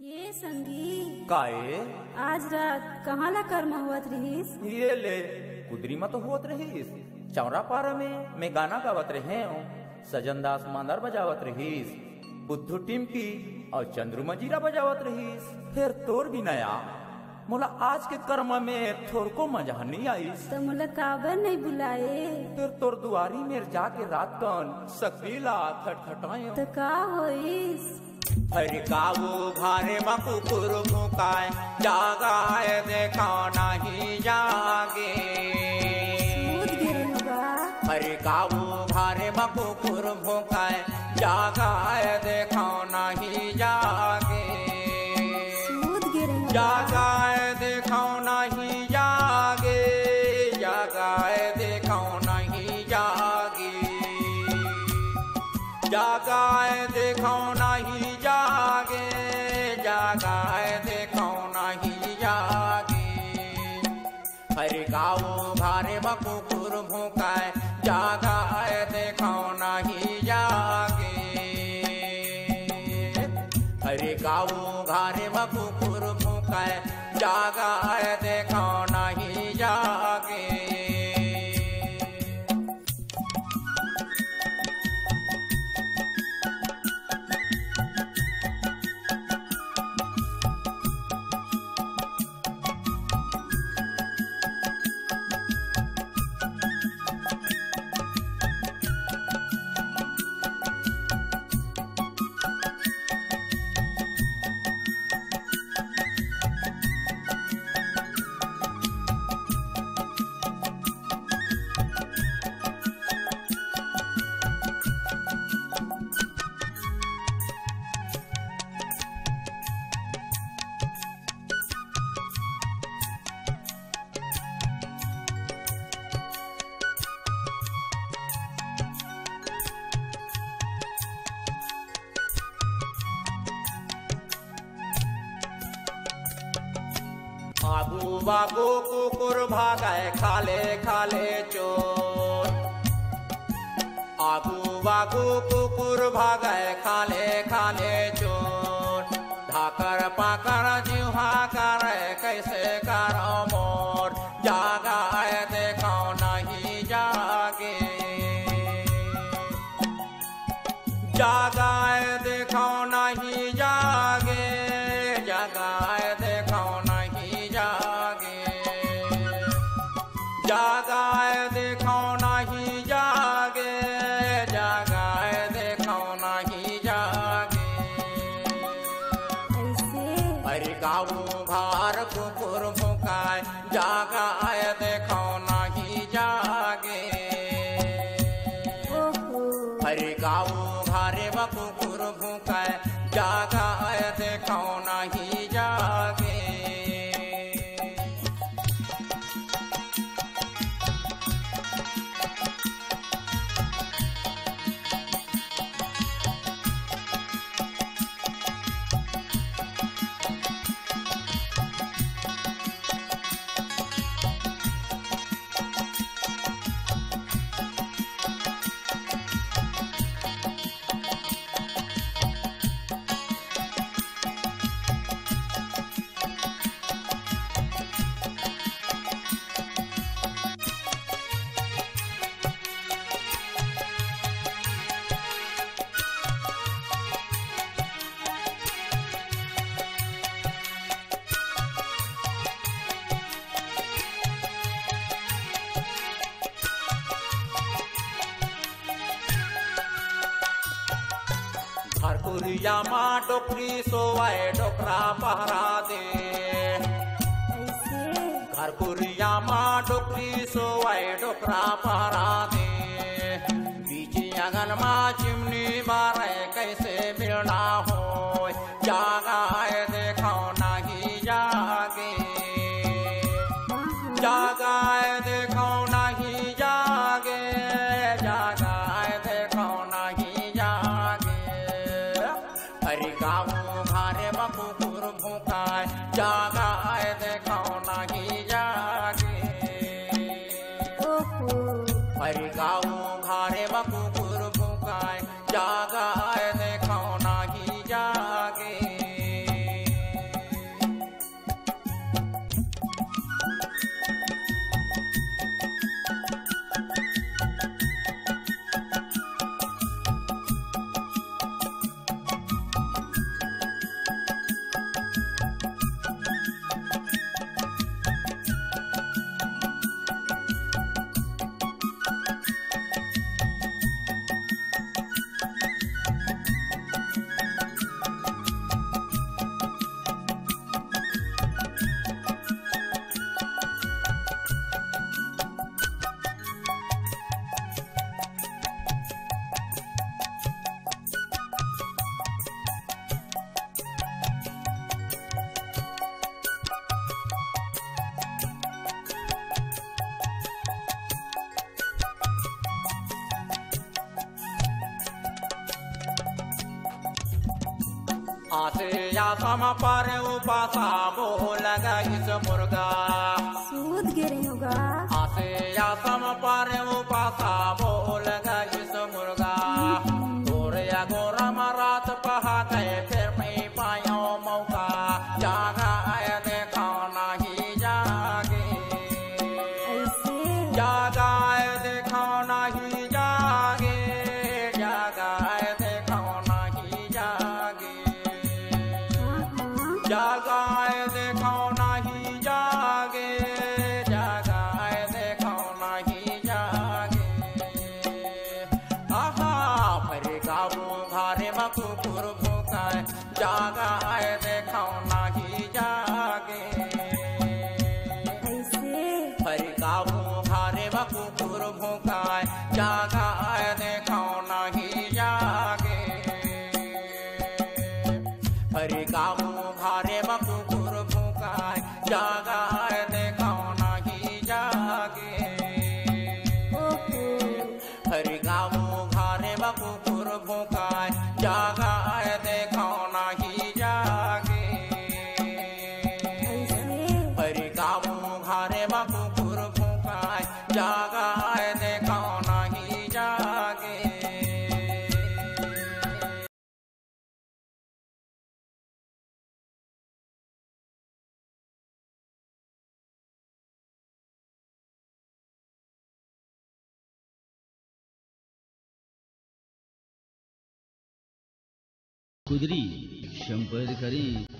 ये संगी काए आज रात कहाँ ला कर्म हुआत रहीस? ये ले कुदरी में तो होत रहीस। चौरा पारा में मैं गाना गावत रहे हूँ। सजन दास मांदर बजावत रहीस। बुद्धू टिमकी और चंद्रमा जीरा बजावत रहीस। फिर तोर भी नया। मोला आज के कर्म में थोड़ को मज़ा नहीं आई तो मोला काबर नहीं बुलाए? फिर तोर दुआरी में जाके रात कन खटखटाए तो का होइस? हरि काबू भारे में कुकुर मुकाय जागाय देखा नहीं जागे। अरे गिरल बा हरि काऊ घरे में मुकाय जागाय देखा नहीं जागे। सूद जागाए देखो नहीं जागे हरि गाओ घरे में कुकुर भूकाए जागाए देखो नहीं जागे हरि गाओ घरे में कुकुर भूकाए जागाए देखो नहीं जागे आगू बागू कुकुर भागाए, खाले खाले चोर। आगू बागू कुकुर भागाए, खाले खाले चोर। धाकर पाकर जिहा कर, कैसे हरि गाऊ घर कुकुर भुकाए जागाए देखो घरपुरिया माँ डोकरी सोवाए डोकरा पहरा दे घर कुरिया माँ डोकरी सोवाए डोकरा पहरा दे बीच आँगन माँ चिमनी मारे कैसे मिलना हो गाऊ घरे बकुकुर भूखाए जागाए देखो नहीं जागे। हरि गाऊ घरे बकुकुर भूखाए जागाए देखो नहीं जागे। आसम पर उपासा बोल गईस मुर्गा। सूद गिरेगा। होगा सम पर उपासा बोल गईस जागाए देखो नहीं जागे जागाए देखो नहीं जागे। आहा परे गाबू घारे मकुकुर भूकाए जागाए देखो नहीं जागे। ऐसे? हरि काबू घारे बकुकुर भूकाय जागाय देखो नहीं जागे। हरि काबू घारे बकुकुर भूकाय जागाय कुदरी संपर्क करें।